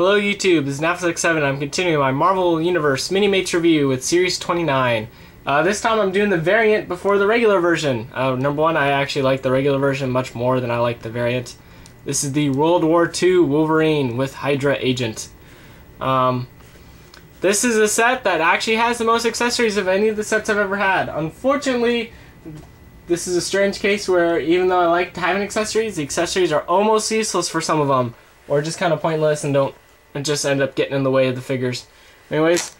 Hello YouTube, this is NavillusX7. I'm continuing my Marvel Universe Minimates review with Series 29. Uh, this time I'm doing the variant before the regular version. Uh, number one, I actually like the regular version much more than I like the variant. This is the World War II Wolverine with Hydra Agent. Um, this is a set that actually has the most accessories of any of the sets I've ever had. Unfortunately, this is a strange case where even though I like having accessories, the accessories are almost useless for some of them, or just kind of pointless and don't and just end up getting in the way of the figures. Anyways,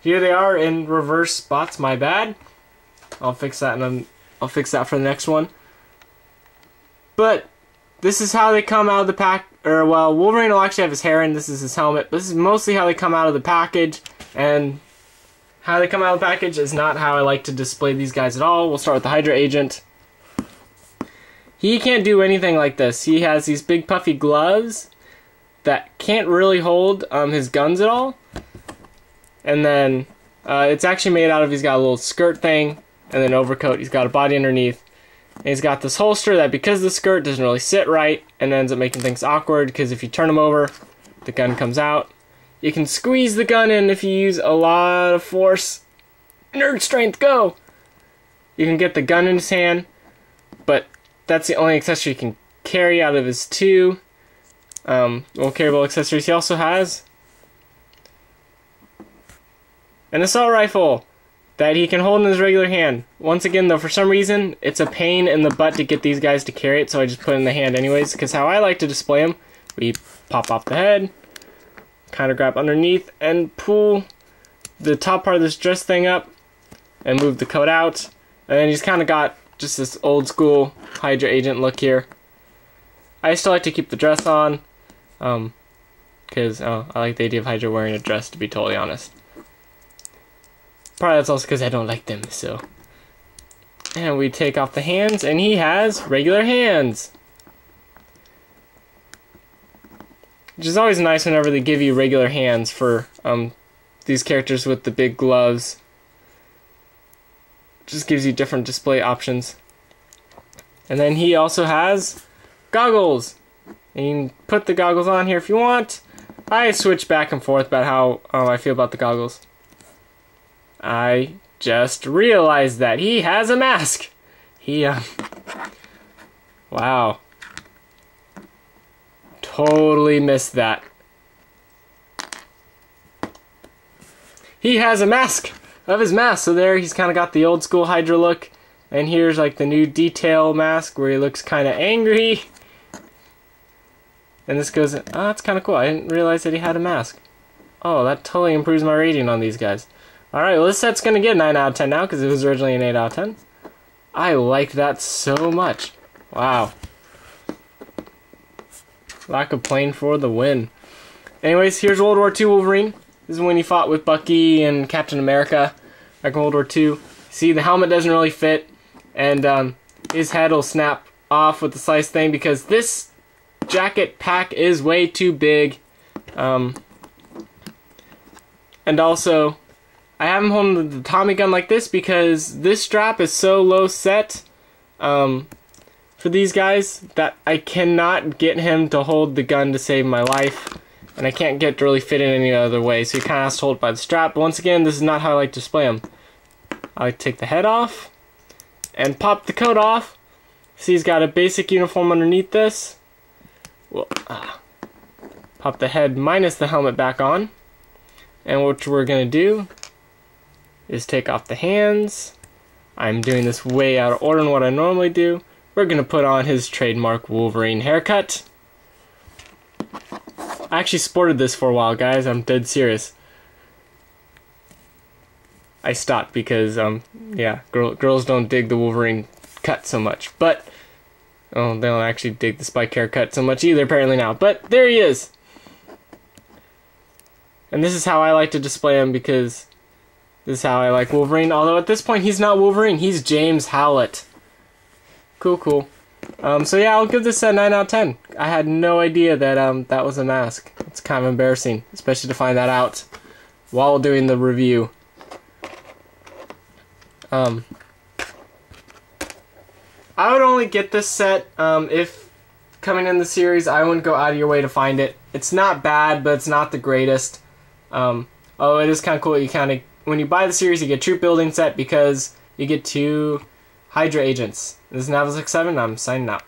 here they are in reverse spots. My bad. I'll fix that and I'll fix that for the next one. But this is how they come out of the pack. Or well, Wolverine will actually have his hair in. This is his helmet. But this is mostly how they come out of the package. And how they come out of the package is not how I like to display these guys at all. We'll start with the Hydra Agent. He can't do anything like this. He has these big puffy gloves that can't really hold um, his guns at all. And then uh, it's actually made out of, he's got a little skirt thing and then overcoat. He's got a body underneath. And he's got this holster that because the skirt doesn't really sit right and ends up making things awkward because if you turn him over, the gun comes out. You can squeeze the gun in if you use a lot of force. Nerd strength, go! You can get the gun in his hand, but that's the only accessory you can carry out of his two um, little carryable accessories. He also has an assault rifle that he can hold in his regular hand. Once again, though, for some reason, it's a pain in the butt to get these guys to carry it, so I just put it in the hand anyways, because how I like to display them, we pop off the head, kind of grab underneath, and pull the top part of this dress thing up, and move the coat out, and then he's kind of got just this old school Hydra agent look here. I still like to keep the dress on, um, because oh, I like the idea of Hydra wearing a dress, to be totally honest. Probably that's also because I don't like them, so. And we take off the hands, and he has regular hands. Which is always nice whenever they give you regular hands for um, these characters with the big gloves. Just gives you different display options. And then he also has goggles. And you can put the goggles on here if you want. I switch back and forth about how um, I feel about the goggles. I just realized that he has a mask. He, uh, wow. Totally missed that. He has a mask of his mask. So there he's kind of got the old school Hydra look. And here's like the new detail mask where he looks kind of angry. And this goes, oh, that's kind of cool. I didn't realize that he had a mask. Oh, that totally improves my rating on these guys. Alright, well this set's going to get 9 out of 10 now because it was originally an 8 out of 10. I like that so much. Wow. Lack of plane for the win. Anyways, here's World War II Wolverine. This is when he fought with Bucky and Captain America back in World War II. See, the helmet doesn't really fit, and um, his head will snap off with the slice thing because this jacket pack is way too big. Um, and also, I have him holding the Tommy gun like this because this strap is so low set um, for these guys that I cannot get him to hold the gun to save my life. And I can't get to really fit in any other way, so he kind of has to hold by the strap. But once again, this is not how I like to display him. I like to take the head off and pop the coat off. See, he's got a basic uniform underneath this. Well, uh, pop the head minus the helmet back on. And what we're going to do is take off the hands. I'm doing this way out of order than what I normally do. We're going to put on his trademark Wolverine haircut. I actually sported this for a while, guys. I'm dead serious. I stopped because, um, yeah, girl, girls don't dig the Wolverine cut so much. But, oh, they don't actually dig the Spike haircut so much either, apparently now. But, there he is! And this is how I like to display him because this is how I like Wolverine. Although at this point, he's not Wolverine. He's James Howlett. Cool, cool. Um, so yeah, I'll give this a 9 out of 10. I had no idea that um, that was a mask. It's kind of embarrassing, especially to find that out while doing the review. Um, I would only get this set um, if coming in the series, I wouldn't go out of your way to find it. It's not bad, but it's not the greatest. Um, oh, it is kind of cool. You kind of when you buy the series, you get troop building set because you get two Hydra agents. This is NavillusX7. I'm signing out.